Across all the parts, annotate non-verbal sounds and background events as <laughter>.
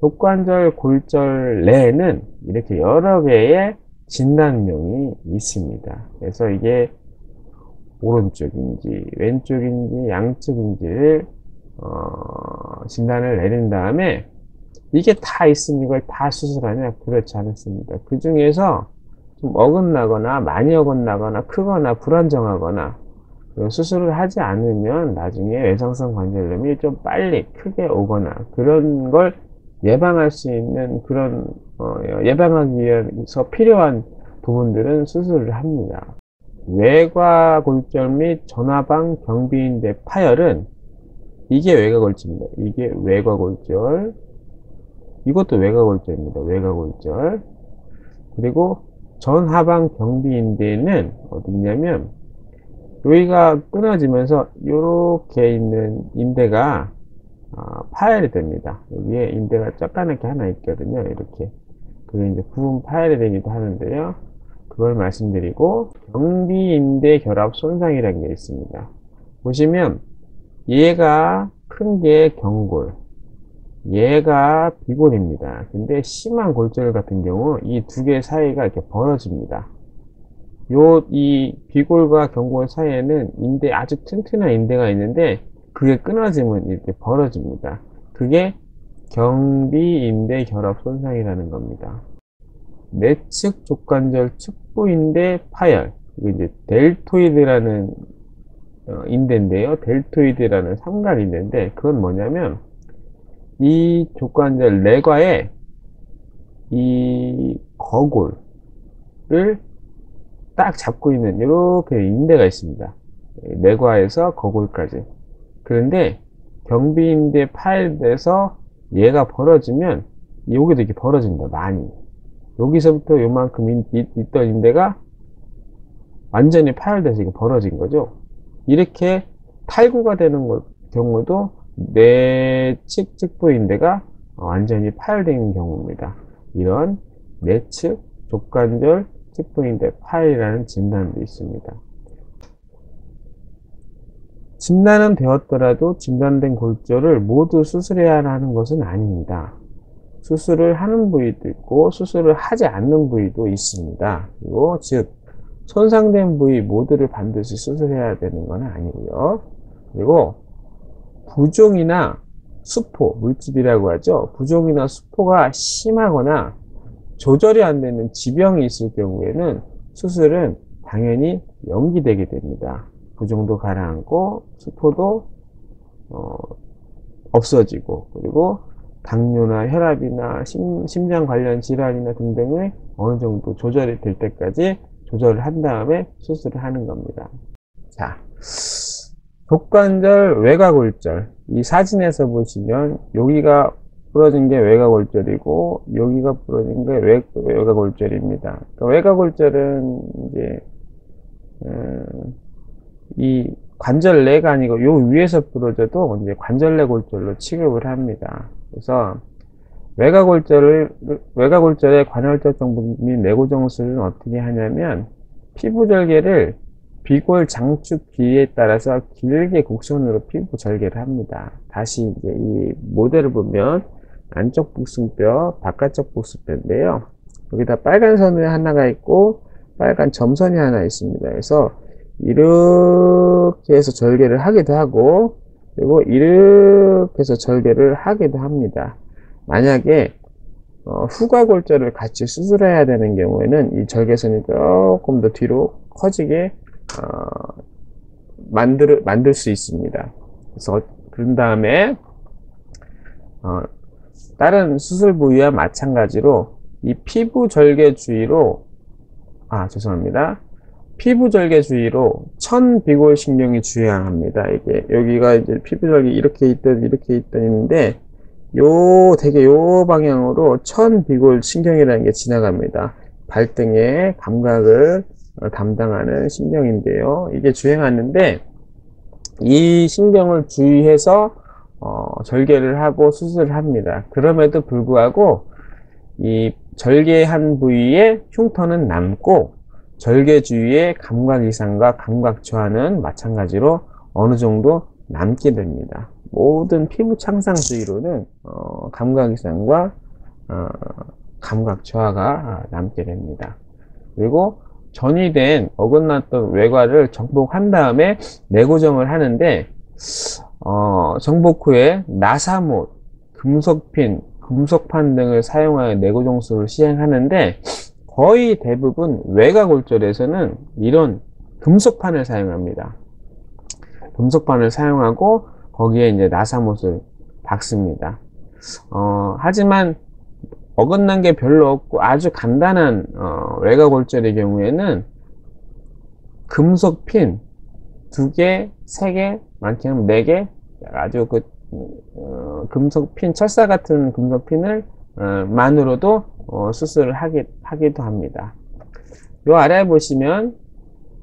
족관절 골절 내에는 이렇게 여러 개의 진단명이 있습니다. 그래서 이게 오른쪽인지 왼쪽인지 양쪽인지를 어, 진단을 내린 다음에 이게 다 있으면 이걸 다 수술하냐? 그렇지 않습니다. 그 중에서 좀 어긋나거나 많이 어긋나거나 크거나 불안정하거나 수술을 하지 않으면 나중에 외상성 관절염이 좀 빨리 크게 오거나 그런 걸 예방할 수 있는 그런 어, 예방하기 위해서 필요한 부분들은 수술을 합니다. 외과골절 및 전화방 경비인대 파열은 이게 외과골절입니다. 이게 외과골절 이것도 외과골절입니다. 외과골절 그리고 전하방 경비인대는 어디냐면 여기가 끊어지면서 이렇게 있는 인대가 어, 파열이 됩니다. 여기에 인대가 쩍가맣게 하나 있거든요. 이렇게. 그게 이제 부분 파열이 되기도 하는데요. 그걸 말씀드리고 경비인대 결합 손상이라는 게 있습니다. 보시면 얘가 큰 게 경골, 얘가 비골입니다. 근데 심한 골절 같은 경우 이 두 개 사이가 이렇게 벌어집니다. 요, 이 비골과 경골 사이에는 인대, 아주 튼튼한 인대가 있는데 그게 끊어지면 이렇게 벌어집니다. 그게 경비 인대 결합 손상이라는 겁니다. 내측 족관절 측부인대 파열. 이게 이제 델토이드라는 어, 인대인데요. 델토이드라는 삼각 인대인데 그건 뭐냐면 이 족관절 내과에 이 거골을 딱 잡고 있는 이렇게 인대가 있습니다. 내과에서 거골까지. 그런데 경비인대 파열돼서 얘가 벌어지면 여기도 이렇게 벌어집니다. 많이. 여기서부터 요만큼 있, 던 인대가 완전히 파열돼서 이게 벌어진 거죠. 이렇게 탈구가 되는 경우도 내측 측부인대가 완전히 파열된 경우입니다. 이런 내측 족관절 측부인대 파열이라는 진단도 있습니다. 진단은 되었더라도 진단된 골절을 모두 수술해야 하는 것은 아닙니다. 수술을 하는 부위도 있고 수술을 하지 않는 부위도 있습니다. 그리고 즉 손상된 부위 모두를 반드시 수술해야 되는 건 아니고요. 그리고 부종이나 수포, 물집이라고 하죠. 부종이나 수포가 심하거나 조절이 안 되는 지병이 있을 경우에는 수술은 당연히 연기되게 됩니다. 부종도 가라앉고 수포도 어, 없어지고 그리고 당뇨나 혈압이나 심, 심장 관련 질환이나 등등의 어느 정도 조절이 될 때까지 조절을 한 다음에 수술을 하는 겁니다. 자, 독관절 외곽골절 이 사진에서 보시면 여기가 부러진 게 외곽골절이고 여기가 부러진 게 외, 외곽골절입니다. 그러니까 외곽골절은 이제 음, 이 관절내가 아니고 요 위에서 부러져도 이제 관절내 골절로 취급을 합니다. 그래서 외곽골절을 외곽골절의 관절적 정부 및 내고정술은 어떻게 하냐면 피부 절개를 비골 장축 비에 따라서 길게 곡선으로 피부 절개를 합니다. 다시 이제 이 모델을 보면 안쪽 복숭뼈, 바깥쪽 복숭뼈인데요. 여기다 빨간 선이 하나가 있고 빨간 점선이 하나 있습니다. 그래서 이렇게 해서 절개를 하기도 하고 그리고 이렇게 해서 절개를 하기도 합니다. 만약에 어, 후과골절을 같이 수술해야 되는 경우에는 이 절개선이 조금 더 뒤로 커지게 어, 만들 만들 수 있습니다. 그래서 그런 다음에 어, 다른 수술 부위와 마찬가지로 이 피부 절개 주위로 아 죄송합니다. 피부 절개 주위로 천비골 신경이 주행합니다. 이게 여기가 이제 피부 절개 이렇게 있던 이렇게 있던 있는데 요 되게 요 방향으로 천비골 신경이라는 게 지나갑니다. 발등의 감각을 어, 담당하는 신경인데요. 이게 주행하는데 이 신경을 주의해서 어, 절개를 하고 수술을 합니다. 그럼에도 불구하고 이 절개한 부위에 흉터는 남고 절개 주위의 감각 이상과 감각 저하는 마찬가지로 어느 정도 남게 됩니다. 모든 피부 창상 주위로는 어, 감각 이상과 어, 감각 저하가 남게 됩니다. 그리고 전이 된 어긋났던 외과를 정복한 다음에 내고정을 하는데 어, 정복 후에 나사못, 금속핀, 금속판 등을 사용하여 내고정술을 시행하는데 거의 대부분 외과골절에서는 이런 금속판을 사용합니다. 금속판을 사용하고 거기에 이제 나사못을 박습니다. 어, 하지만 어긋난 게 별로 없고 아주 간단한 어, 외과골절의 경우에는 금속 핀 두 개, 세 개, 많게는 네 개, 아주 그 어, 금속 핀, 철사 같은 금속 핀을 어, 만으로도 어, 수술을 하기, 하기도 합니다. 요 아래에 보시면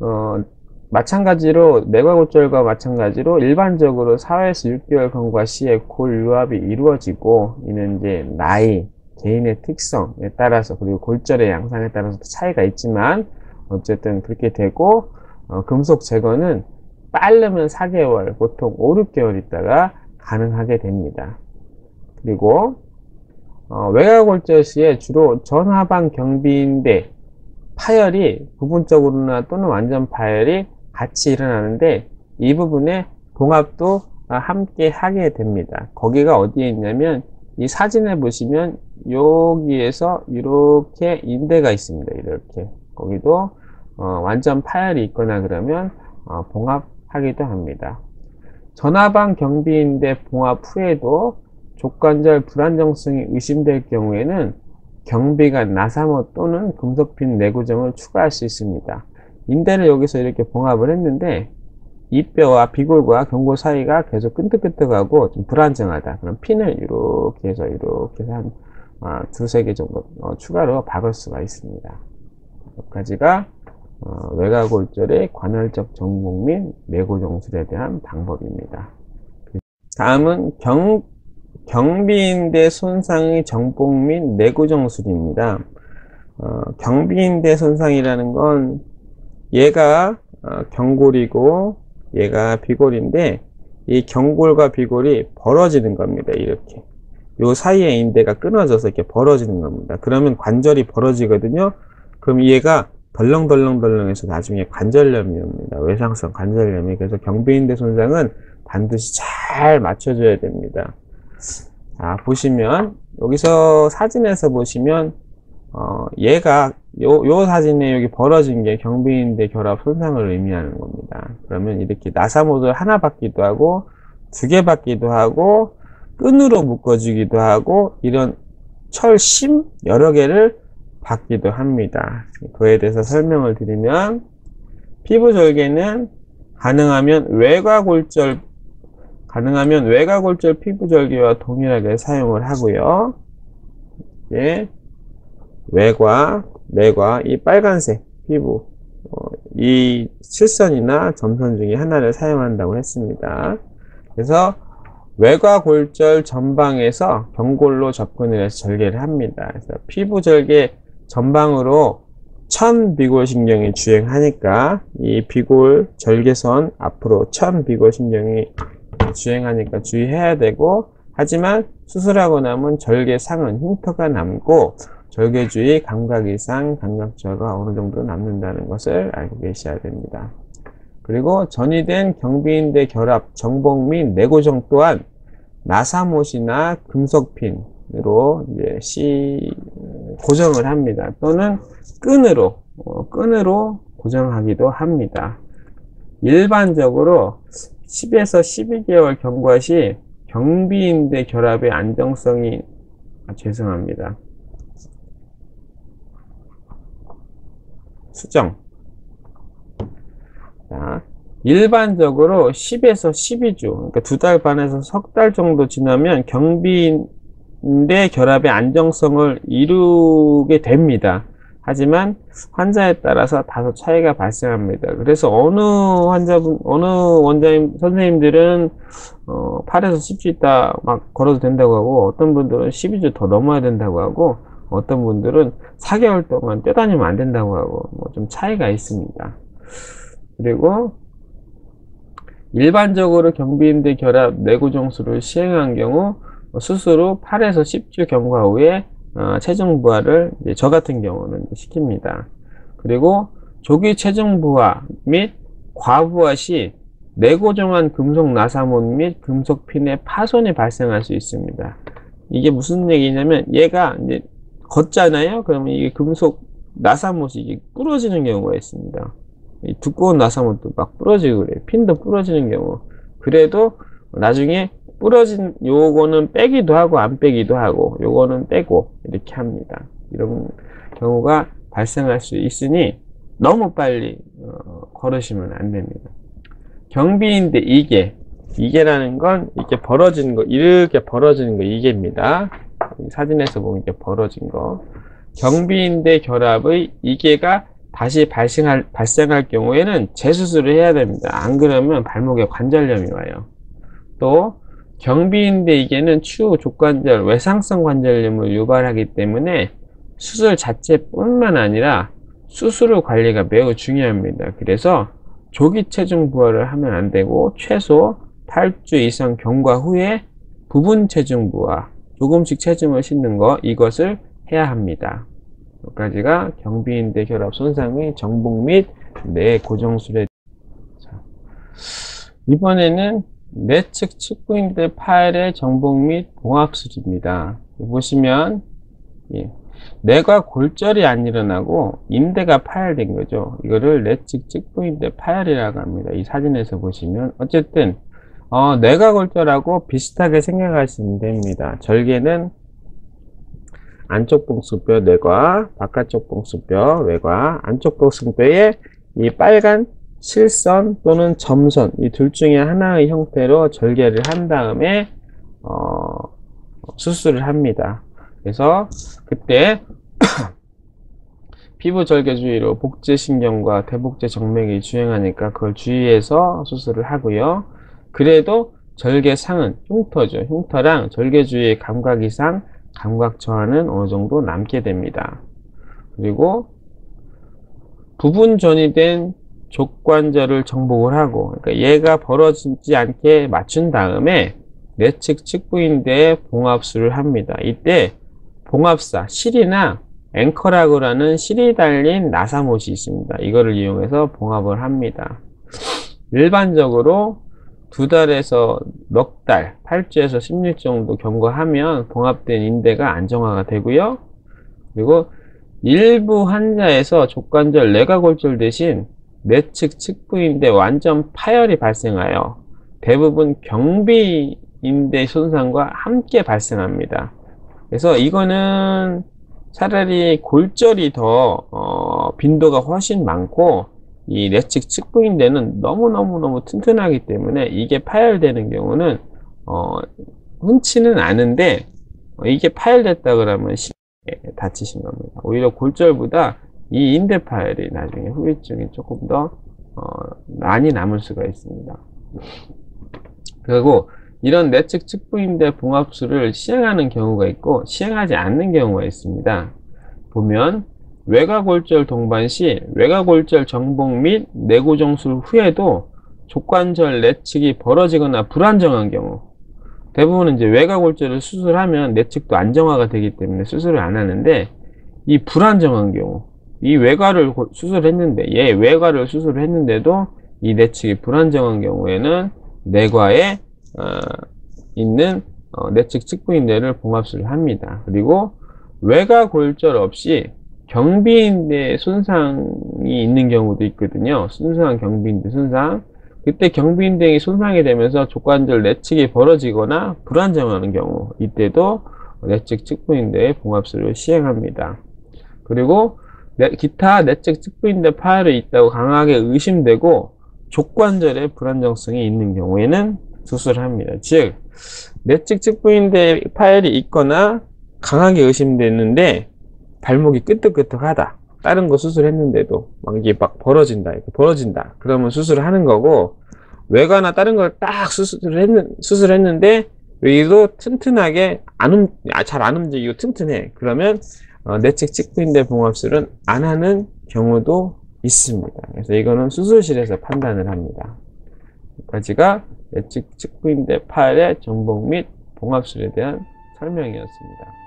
어, 마찬가지로 내과골절과 마찬가지로 일반적으로 4에서 6개월 경과 시에 골 유압이 이루어지고 이는 이제 나이, 개인의 특성에 따라서 그리고 골절의 양상에 따라서 차이가 있지만 어쨌든 그렇게 되고 어, 금속 제거는 빠르면 4개월, 보통 5, 6개월 있다가 가능하게 됩니다. 그리고 어, 외곽골절 시에 주로 전하방 경비인데 파열이 부분적으로나 또는 완전 파열이 같이 일어나는데 이 부분에 봉합도 함께 하게 됩니다. 거기가 어디에 있냐면 이 사진을 보시면 여기에서 이렇게 인대가 있습니다. 이렇게 거기도 어, 완전 파열이 있거나 그러면 어, 봉합하기도 합니다. 전화방 경비인대 봉합 후에도 족관절 불안정성이 의심될 경우에는 경비가 나사모 또는 금속핀 내구정을 추가할 수 있습니다. 인대를 여기서 이렇게 봉합을 했는데 이 뼈와 비골과 경고 사이가 계속 끈적끈적하고 좀 불안정하다. 그럼 핀을 이렇게 해서 이렇게 해서 한 아, 두세 개 정도 어, 추가로 박을 수가 있습니다. 여기까지가 어, 외곽골절의 관할적 정복 및 내고정술에 대한 방법입니다. 다음은 경, 경비인대 손상의 정복 및 내고정술입니다. 어, 경비인대 손상이라는 건 얘가 어, 경골이고 얘가 비골인데 이 경골과 비골이 벌어지는 겁니다. 이렇게. 요 사이에 인대가 끊어져서 이렇게 벌어지는 겁니다. 그러면 관절이 벌어지거든요. 그럼 얘가 덜렁덜렁덜렁해서 나중에 관절염이 옵니다. 외상성 관절염이. 그래서 경비인대 손상은 반드시 잘 맞춰줘야 됩니다. 자, 보시면, 여기서 사진에서 보시면, 어, 얘가, 요, 요 사진에 여기 벌어진 게 경비인대 결합 손상을 의미하는 겁니다. 그러면 이렇게 나사 모드 하나 받기도 하고, 두 개 받기도 하고, 끈으로 묶어주기도 하고 이런 철심 여러 개를 받기도 합니다. 그에 대해서 설명을 드리면 피부 절개는 가능하면 외과 골절 가능하면 외과골절 피부 절개와 동일하게 사용을 하고요. 예, 외과, 내과 이 빨간색 피부 어, 이 실선이나 점선 중에 하나를 사용한다고 했습니다. 그래서 외과 골절 전방에서 경골로 접근을 해서 절개를 합니다. 그래서 피부 절개 전방으로 천비골신경이 주행하니까 이 비골 절개선 앞으로 천비골신경이 주행하니까 주의해야 되고 하지만 수술하고 나면 절개상은 흉터가 남고 절개 주위 감각 이상, 감각저하가 어느 정도 남는다는 것을 알고 계셔야 됩니다. 그리고 전이된 경비인대 결합, 정복 및 내고정 또한 나사못이나 금속핀으로 이제 시 고정을 합니다. 또는 끈으로 어, 끈으로 고정하기도 합니다. 일반적으로 10에서 12개월 경과 시 경비인대 결합의 안정성이 아, 죄송합니다. 수정 자, 일반적으로 10에서 12주, 그러니까 두 달 반에서 석 달 정도 지나면 경비인대 결합의 안정성을 이루게 됩니다. 하지만 환자에 따라서 다소 차이가 발생합니다. 그래서 어느 환자분, 어느 원장님, 선생님들은 어, 8에서 10주 있다 막 걸어도 된다고 하고 어떤 분들은 12주 더 넘어야 된다고 하고 어떤 분들은 4개월 동안 뛰어다니면 안 된다고 하고 뭐 좀 차이가 있습니다. 그리고 일반적으로 경비인대 결합 내구정수를 시행한 경우 후 8에서 10주 경과 후에 어, 체중 부하를 저 같은 경우는 시킵니다. 그리고 조기 체중 부하 및 과부하 시 내고정한 금속 나사몬 및 금속 핀의 파손이 발생할 수 있습니다. 이게 무슨 얘기냐면 얘가 이제 걷잖아요. 그러면 이게 금속 나사못이 이게 부러지는 경우가 있습니다. 두꺼운 나사못도 막 부러지고 그래요. 핀도 부러지는 경우. 그래도 나중에 부러진 요거는 빼기도 하고 안 빼기도 하고 요거는 빼고 이렇게 합니다. 이런 경우가 발생할 수 있으니 너무 빨리 어, 걸으시면 안 됩니다. 경비인데 이게 이게라는 건 이렇게 벌어지는 거 이렇게 벌어지는 거 이게입니다. 사진에서 보면 이렇게 벌어진 거 경비인대 결합의 이게가 다시 발생할, 발생할 경우에는 재수술을 해야 됩니다. 안 그러면 발목에 관절염이 와요. 또 경비인대 이게는 추후 족관절 외상성 관절염을 유발하기 때문에 수술 자체뿐만 아니라 수술 후 관리가 매우 중요합니다. 그래서 조기 체중 부하를 하면 안 되고 최소 8주 이상 경과 후에 부분 체중 부하, 조금씩 체중을 싣는 거 이것을 해야 합니다. 여기까지가 경비인대 결합 손상의 정복 및내 고정술에 이번에는 내측 측부인대 파열의 정복 및 봉합술입니다. 보시면 예, 뇌가 골절이 안 일어나고 인대가 파열된 거죠. 이거를 내측 측부인대 파열이라고 합니다. 이 사진에서 보시면 어쨌든 어, 뇌가 골절하고 비슷하게 생각하시면 됩니다. 절개는 안쪽 봉수뼈 뇌과, 바깥쪽 봉수뼈 외과, 안쪽 봉수뼈에 이 빨간 실선 또는 점선 이 둘 중에 하나의 형태로 절개를 한 다음에 어, 수술을 합니다. 그래서 그때 <coughs> 피부 절개 주의로 복제신경과 대복제 정맥이 주행하니까 그걸 주의해서 수술을 하고요. 그래도 절개상은 흉터죠. 흉터랑 절개 주위의 감각 이상 감각 저하는 어느 정도 남게 됩니다. 그리고 부분 전이된 족관절을 정복을 하고 그러니까 얘가 벌어지지 않게 맞춘 다음에 내측 측부인대에 봉합술을 합니다. 이때 봉합사 실이나 앵커라고 하는 실이 달린 나사못이 있습니다. 이거를 이용해서 봉합을 합니다. 일반적으로 두 달에서 넉 달, 8주에서 10일 정도 경과하면 봉합된 인대가 안정화가 되고요. 그리고 일부 환자에서 족관절 내과골절 대신 내측 측부인대 완전 파열이 발생하여 대부분 경비인대 손상과 함께 발생합니다. 그래서 이거는 차라리 골절이 더 어, 빈도가 훨씬 많고 이 내측 측부인대는 너무너무너무 튼튼하기 때문에 이게 파열되는 경우는 어, 흔치는 않은데 어, 이게 파열됐다 그러면 쉽게 다치신 겁니다. 오히려 골절보다 이 인대 파열이 나중에 후유증이 조금 더 어, 많이 남을 수가 있습니다. 그리고 이런 내측 측부인대 봉합술을 시행하는 경우가 있고 시행하지 않는 경우가 있습니다. 보면 외가골절 동반 시 외가골절 정복 및 내고정술 후에도 족관절 내측이 벌어지거나 불안정한 경우 대부분은 이제 외가골절을 수술하면 내측도 안정화가 되기 때문에 수술을 안 하는데 이 불안정한 경우 이 외과를 수술했는데 얘 외과를 수술을 했는데도 이 내측이 불안정한 경우에는 내과에 어, 있는 어, 내측 측부인대를 봉합술을 합니다. 그리고 외과 골절 없이 경비인대 손상이 있는 경우도 있거든요. 순수한 경비인대 손상. 그때 경비인대이 손상이 되면서 족관절 내측이 벌어지거나 불안정하는 경우 이때도 내측 측부인대 봉합술을 시행합니다. 그리고 내, 기타 내측 측부인대 파열이 있다고 강하게 의심되고 족관절에 불안정성이 있는 경우에는 수술을 합니다. 즉 내측 측부인대 파열이 있거나 강하게 의심되는데 발목이 끄덕끄덕하다. 다른 거 수술했는데도 막 이게 막 벌어진다. 이렇게 벌어진다. 그러면 수술을 하는 거고 외과나 다른 걸 딱 수술을 했는 수술했는데 여기도 튼튼하게 안 움, 아, 잘안 움직이고 튼튼해. 그러면 어, 내측 측부인대 봉합술은 안 하는 경우도 있습니다. 그래서 이거는 수술실에서 판단을 합니다. 여기까지가 예측 측부인대 파일의 정복 및 봉합술에 대한 설명이었습니다.